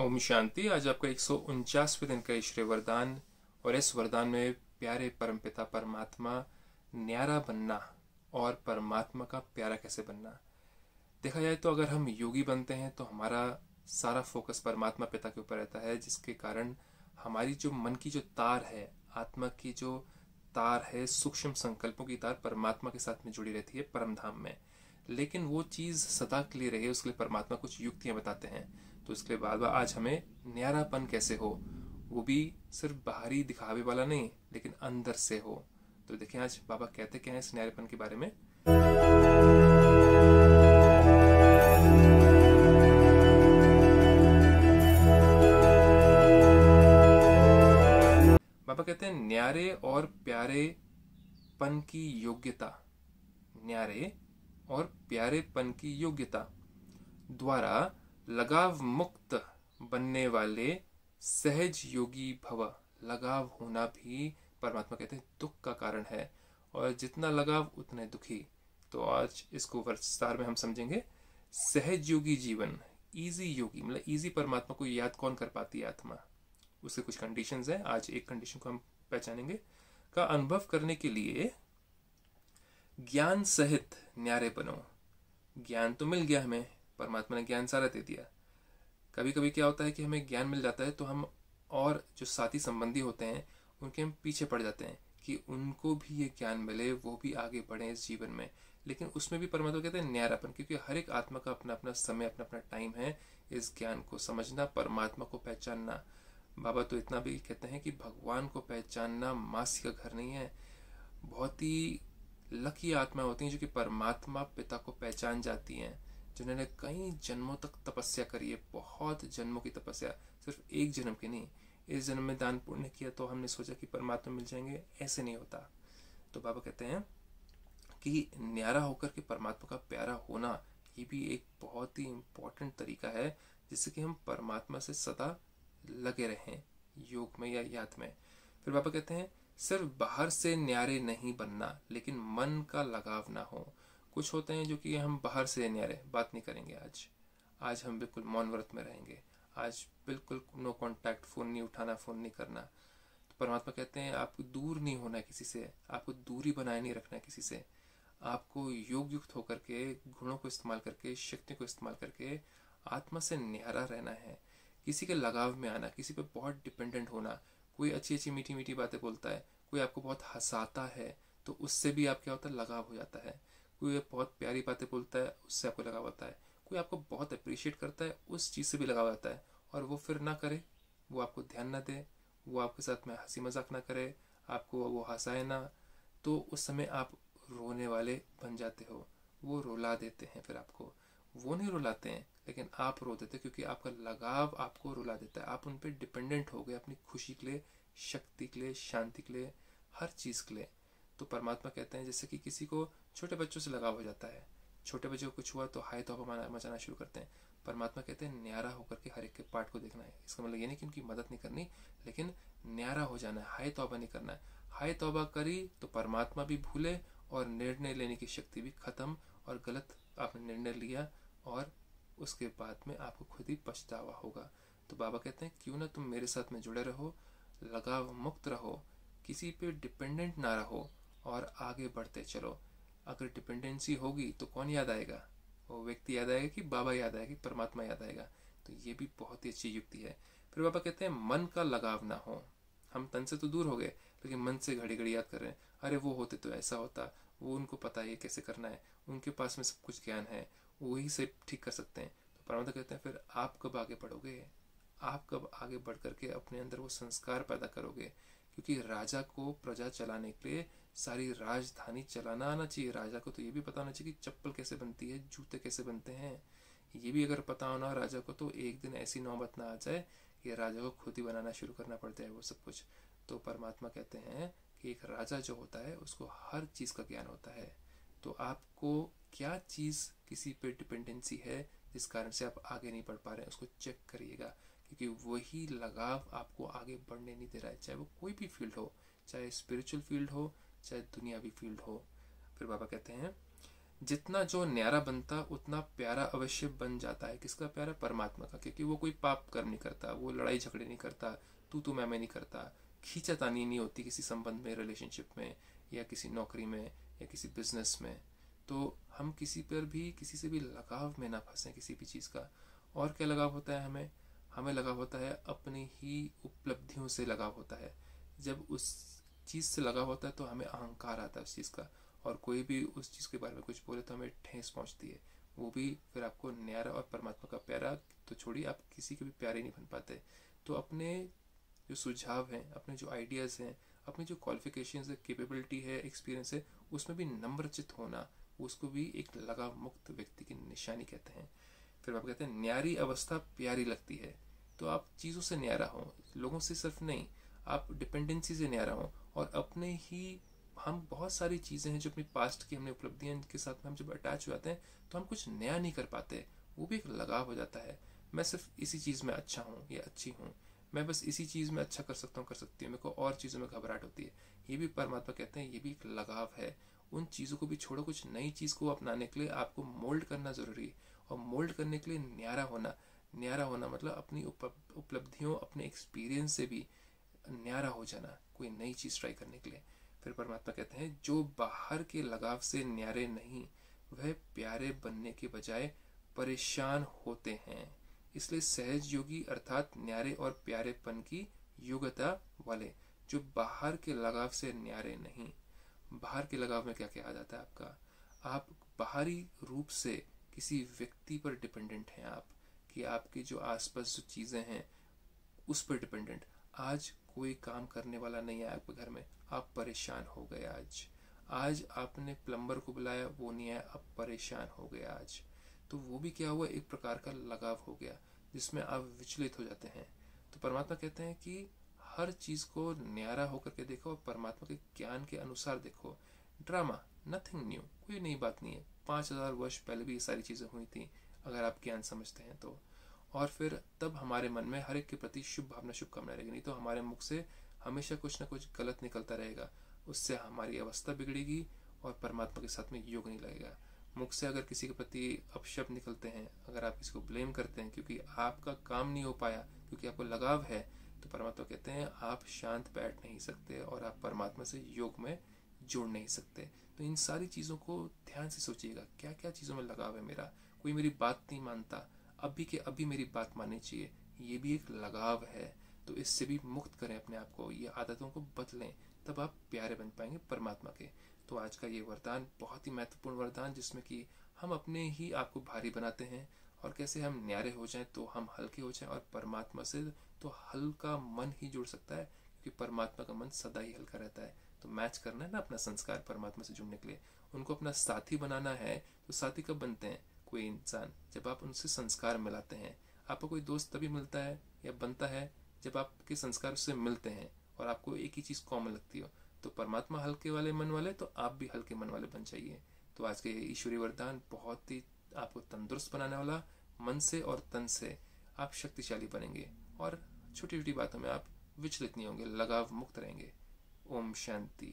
ओम शांति। आज आपका एक सौ उनचासवें दिन का ईश्वरीय वरदान और इस वरदान में प्यारे परमपिता परमात्मा, न्यारा बनना और परमात्मा का प्यारा कैसे बनना। देखा जाए तो अगर हम योगी बनते हैं तो हमारा सारा फोकस परमात्मा पिता के ऊपर रहता है, जिसके कारण हमारी जो मन की जो तार है, आत्मा की जो तार है, सूक्ष्म संकल्पों की तार परमात्मा के साथ में जुड़ी रहती है परमधाम में। लेकिन वो चीज़ सदा के लिए रहे, उसके लिए परमात्मा कुछ युक्तियाँ बताते हैं। तो इसके बार आज हमें न्यारापन कैसे हो? वो भी सिर्फ़ बाहरी दिखावे वाला नहीं, लेकिन अंदर से हो। तो देखिए आज बाबा कहते क्या है इस न्यारेपन के बारे में? बाबा कहते हैं, न्यारे और प्यारे पन की योग्यता। न्यारे और प्यारे पन की योग्यता। द्वारा लगाव मुक्त बनने वाले सहज योगी भव। लगाव होना भी परमात्मा कहते हैं, दुख का कारण है। और जितना लगाव, उतने दुखी। तो आज इसको विस्तार में हम समझेंगे। सहज योगी जीवन इजी योगी मतलब इजी परमात्मा को याद कौन कर पाती है आत्मा? उसके कुछ कंडीशंस हैं। आज एक कंडीशन को हम पहचानेंगे। का अनुभव करने के लिए ज्ञान सहित न्यारे बनो। ज्ञान तो मिल गया हमें। परमात्मा ने ज्ञान सारा दे दिया। कभी कभी क्या होता है कि हमें ज्ञान मिल जाता है तो हम और जो साथी संबंधी होते हैं, उनके हम पीछे पड़ जाते हैं कि उनको भी ये ज्ञान मिले, वो भी आगे बढ़े इस जीवन में। लेकिन उसमें भी परमात्मा कहते हैं न्यारापन क्योंकि हर एक आत्मा का अपना अपना समय अपना अपना टाइम है इस ज्ञान को समझना, परमात्मा को पहचानना। बाबा तो इतना भी कहते हैं कि भगवान को पहचानना मासी का घर नहीं है। बहुत ही लकी आत्मा होती हैं जो कि परमात्मा पिता को पहचान जाती हैं। जिन्होंने कई जन्मों तक तपस्या करी है, बहुत जन्मों की तपस्या, सिर्फ़ एक जन्म की नहीं, इस जन्म में दान पुण्य किया तो हमने सोचा कि परमात्मा मिल जाएँगे, ऐसे नहीं होता। तो बाबा कहते हैं कि न्यारा होकर के परमात्मा का प्यारा होना, ये भी एक बहुत ही इम्पोर्टेंट तरीका है, जिससे कि हम परमात्मा से सदा लगे रहें, योग में या याद में। फिर बाबा कहते हैं, सिर्फ़ बाहर से न्यारे नहीं बनना, लेकिन मन का लगाव ना हो। कुछ होते हैं जो कि हम बाहर से न्यारे बात नहीं करेंगे आज। आज हम बिल्कुल मौन व्रत में रहेंगे। आज बिल्कुल नो कांटेक्ट फ़ोन नहीं उठाना फ़ोन नहीं करना। तो परमात्मा कहते हैं, आपको दूर नहीं होना किसी से। आपको दूरी बनाए नहीं रखना किसी से। आपको योग युक्त होकर के, गुणों को इस्तेमाल करके शक्ति को इस्तेमाल करके आत्मा से न्यारा रहना है। किसी के लगाव में आना, किसी पे बहुत डिपेंडेंट होना। कोई अच्छी अच्छी, मीठी मीठी बातें बोलता है, कोई आपको बहुत हंसाता है तो उससे भी आप क्या होता है, लगाव हो जाता है। कोई बहुत प्यारी बातें बोलता है, उससे आपको लगाव आता है। कोई आपको बहुत अप्रिशिएट करता है, उस चीज़ से भी लगाव आता है। और वो फिर ना करे, वो आपको ध्यान ना दे, वो आपके साथ में हँसी मज़ाक ना करे, आपको वो हंसाए ना तो उस समय आप रोने वाले बन जाते हो। वो रुला देते हैं फिर आपको। वो नहीं रुलाते हैं, लेकिन आप रो देते क्योंकि आपका लगाव आपको रुला देता है। आप उन पर डिपेंडेंट हो गए अपनी खुशी के लिए, शक्ति के लिए, शांति के लिए, हर चीज़ के लिए। तो परमात्मा कहते हैं, जैसे कि किसी को छोटे बच्चों से लगाव हो जाता है। छोटे बच्चों को कुछ हुआ तो हाई तोहफा मचाना शुरू करते हैं। परमात्मा कहते हैं, न्यारा होकर के हर एक के पार्ट को देखना है। इसका मतलब ये नहीं कि उनकी मदद नहीं करनी, लेकिन न्यारा हो जाना है हाई तोबा नहीं करना है। हाई तोबा करी तो परमात्मा भी भूले और निर्णय लेने की शक्ति भी खत्म और गलत आपने निर्णय लिया और उसके बाद में आपको खुद ही पछतावा होगा। तो बाबा कहते हैं, क्यों ना तुम मेरे साथ में जुड़े रहो, लगाव मुक्त रहो, किसी पे डिपेंडेंट ना रहो और आगे बढ़ते चलो। अगर डिपेंडेंसी होगी तो कौन याद आएगा? वो व्यक्ति याद आएगा कि बाबा याद आएगा, कि परमात्मा याद आएगा। तो ये भी बहुत ही अच्छी युक्ति है। फिर बाबा कहते हैं, मन का लगाव ना हो। हम तन से तो दूर हो गए, लेकिन मन से घड़ी घड़ी याद कर रहे हैं। अरे, वो होते तो ऐसा होता। वो उनको पता है कैसे करना है। उनके पास में सब कुछ ज्ञान है। वही से ठीक कर सकते हैं। तो परमात्मा कहते हैं, फिर आप कब आगे बढ़ोगे? आप कब आगे बढ़ करके अपने अंदर वो संस्कार पैदा करोगे? क्योंकि राजा को प्रजा चलाने के लिए सारी राजधानी चलाना आना चाहिए। राजा को तो ये भी पता होना चाहिए कि चप्पल कैसे बनती है, जूते कैसे बनते हैं। ये भी अगर पता होना राजा को तो एक दिन ऐसी नौबत ना आ जाए कि राजा को खुद ही बनाना शुरू करना पड़ता है वो सब कुछ। तो परमात्मा कहते हैं कि एक राजा जो होता है, उसको हर चीज़ का ज्ञान होता है। तो आपको क्या चीज़ किसी पे डिपेंडेंसी है जिस कारण से आप आगे नहीं बढ़ पा रहे हैं, उसको चेक करिएगा। क्योंकि वही लगाव आपको आगे बढ़ने नहीं दे रहा है, चाहे वो कोई भी फ़ील्ड हो, चाहे स्पिरिचुअल फ़ील्ड हो, चाहे दुनियावी फ़ील्ड हो। फिर बाबा कहते हैं, जितना जो न्यारा बनता, उतना प्यारा अवश्य बन जाता है। किसका प्यारा? परमात्मा का, क्योंकि वो कोई पाप कर्म नहीं करता, वो लड़ाई झगड़े नहीं करता तू तू मैं मैं नहीं करता। खींचातानी नहीं होती किसी संबंध में रिलेशनशिप में, या किसी नौकरी में, या किसी बिज़नेस में। तो हम किसी पर भी, किसी से भी लगाव में ना फंसे किसी भी चीज़ का। और क्या लगाव होता है हमें? हमें लगाव होता है, अपनी ही उपलब्धियों से लगाव होता है। जब उस चीज़ से लगाव होता है तो हमें अहंकार आता है उस चीज़ का। और कोई भी उस चीज़ के बारे में कुछ बोले तो हमें ठेस पहुँचती है। वो भी फिर आपको न्यारा और परमात्मा का प्यारा तो छोड़िए, आप किसी के भी प्यारे नहीं बन पाते। तो अपने जो सुझाव हैं, अपने जो आइडियाज़ हैं, अपनी जो क्वालिफिकेशन है कैपेबिलिटी है एक्सपीरियंस है, उसमें भी नम्रचित होना, उसको भी एक लगाव मुक्त व्यक्ति की निशानी कहते हैं। फिर आप कहते हैं, न्यारी अवस्था प्यारी लगती है। तो आप चीज़ों से न्यारा हो, लोगों से सिर्फ़ नहीं, आप डिपेंडेंसी से न्यारा हो और अपने ही, हम बहुत सारी चीज़ें हैं जो अपनी पास्ट की हमने उपलब्धियाँ के साथ में हम जब अटैच हो जाते हैं तो हम कुछ नया नहीं कर पाते। वो भी एक लगाव हो जाता है। मैं सिर्फ़ इसी चीज़ में अच्छा हूँ या अच्छी हूँ। मैं बस इसी चीज़ में अच्छा कर सकता हूँ, कर सकती हूँ। मेरे को और चीज़ों में घबराहट होती है। ये भी परमात्मा कहते हैं, ये भी एक लगाव है। उन चीज़ों को भी छोड़ो, कुछ नई चीज़ को अपनाने के लिए आपको मोल्ड करना ज़रूरी है। और मोल्ड करने के लिए न्यारा होना न्यारा होना मतलब अपनी उपलब्धियों, अपने एक्सपीरियंस से भी न्यारा हो जाना, कोई नई चीज़ ट्राई करने के लिए। फिर परमात्मा कहते हैं, जो बाहर के लगाव से न्यारे नहीं, वह प्यारे बनने के बजाय परेशान होते हैं। इसलिए सहज योगी अर्थात न्यारे और प्यारेपन की योग्यता वाले, जो बाहर के लगाव से न्यारे नहीं। बाहर के लगाव में क्या क्या आ जाता है आपका? आप बाहरी रूप से किसी व्यक्ति पर डिपेंडेंट हैं आप, कि आपके जो आसपास जो चीज़ें हैं, उस पर डिपेंडेंट आज कोई काम करने वाला नहीं है आपके घर में। आप परेशान हो गए आज। आज आपने प्लम्बर को बुलाया, वो नहीं आया, आप परेशान हो गए आज। तो वो भी क्या हुआ? एक प्रकार का लगाव हो गया, जिसमें आप विचलित हो जाते हैं। तो परमात्मा कहते हैं कि हर चीज़ को न्यारा होकर के देखो और परमात्मा के ज्ञान के अनुसार देखो। ड्रामा नथिंग न्यू कोई नई बात नहीं है। पाँच हज़ार वर्ष पहले भी ये सारी चीज़ें हुई थी, अगर आप ज्ञान समझते हैं तो। और फिर तब हमारे मन में हर एक के प्रति शुभ भावना शुभकामना रहेगी, नहीं तो हमारे मुख से हमेशा कुछ ना कुछ गलत निकलता रहेगा। उससे हमारी अवस्था बिगड़ेगी और परमात्मा के साथ में योग नहीं लगेगा। मुख से अगर किसी के प्रति अपशब्द निकलते हैं, अगर आप किसी को ब्लेम करते हैं क्योंकि आपका काम नहीं हो पाया, क्योंकि आपको लगाव है तो परमात्मा कहते हैं, आप शांत बैठ नहीं सकते और आप परमात्मा से योग में जुड़ नहीं सकते। तो इन सारी चीज़ों को ध्यान से सोचिएगा क्या क्या चीज़ों में लगाव है मेरा? कोई मेरी बात नहीं मानता। अभी के अभी मेरी बात माननी चाहिए। ये भी एक लगाव है। तो इससे भी मुक्त करें अपने आप को। ये आदतों को बदलें। तब आप प्यारे बन पाएँगे परमात्मा के। तो आज का ये वरदान बहुत ही महत्वपूर्ण वरदान, जिसमें कि हम अपने ही आपको भारी बनाते हैं। और कैसे हम न्यारे हो जाएँ तो हम हल्के हो जाएँ और परमात्मा से तो हल्का मन ही जुड़ सकता है, क्योंकि परमात्मा का मन सदा ही हल्का रहता है। तो मैच करना है ना अपना संस्कार परमात्मा से जुड़ने के लिए। उनको अपना साथी बनाना है तो साथी कब बनते हैं? कोई इंसान। जब आप उनसे संस्कार मिलाते हैं, आपको कोई दोस्त तभी मिलता है या बनता है जब आपके संस्कार उससे मिलते हैं और आपको एक ही चीज़ कॉमन लगती हो। तो परमात्मा हल्के वाले मन वाले तो आप भी हल्के मन वाले बन जाइए। तो आज के ईश्वरी वरदान बहुत ही आपको तंदुरुस्त बनाने वाला, मन से और तन से आप शक्तिशाली बनेंगे। और छोटी छोटी बातों में आप विचलित नहीं होंगे, लगाव मुक्त रहेंगे। ओम शांति।